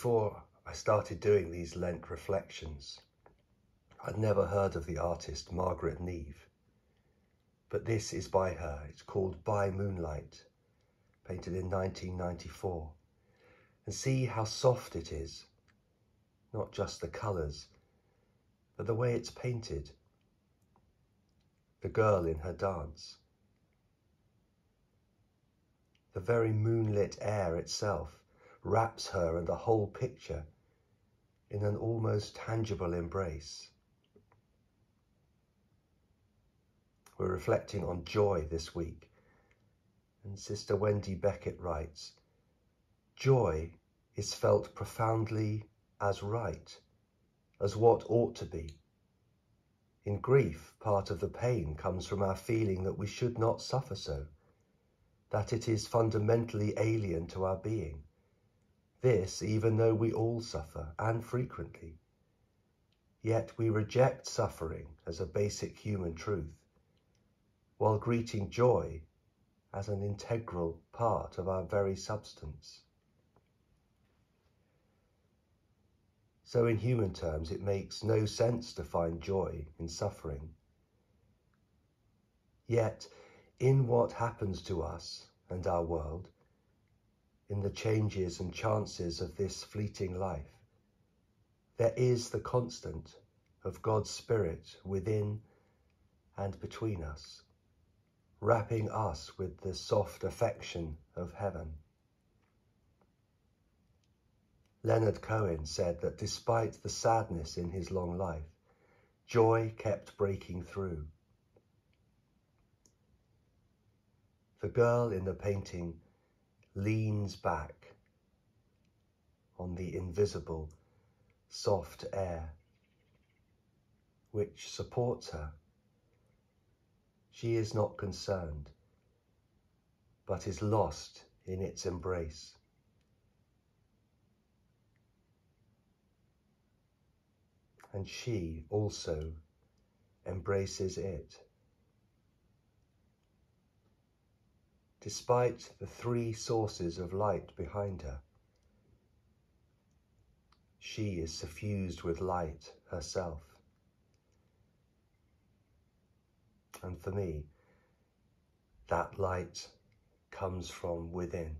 Before I started doing these Lent reflections, I'd never heard of the artist Margaret Neve, but this is by her. It's called By Moonlight, painted in 1994. And see how soft it is, not just the colours, but the way it's painted. The girl in her dance. The very moonlit air itself wraps her and the whole picture in an almost tangible embrace. We're reflecting on joy this week, and Sister Wendy Beckett writes Joy is felt profoundly as right, as what ought to be. In grief, part of the pain comes from our feeling that we should not suffer so, that it is fundamentally alien to our being this even though we all suffer, and frequently. Yet we reject suffering as a basic human truth, while greeting joy as an integral part of our very substance. So in human terms, it makes no sense to find joy in suffering. Yet, in what happens to us and our world, in the changes and chances of this fleeting life. There is the constant of God's Spirit within and between us, wrapping us with the soft affection of heaven. Leonard Cohen said that despite the sadness in his long life, joy kept breaking through. The girl in the painting leans back on the invisible, soft air which supports her. She is not concerned, but is lost in its embrace. And she also embraces it. Despite the three sources of light behind her. She is suffused with light herself. And for me, that light comes from within.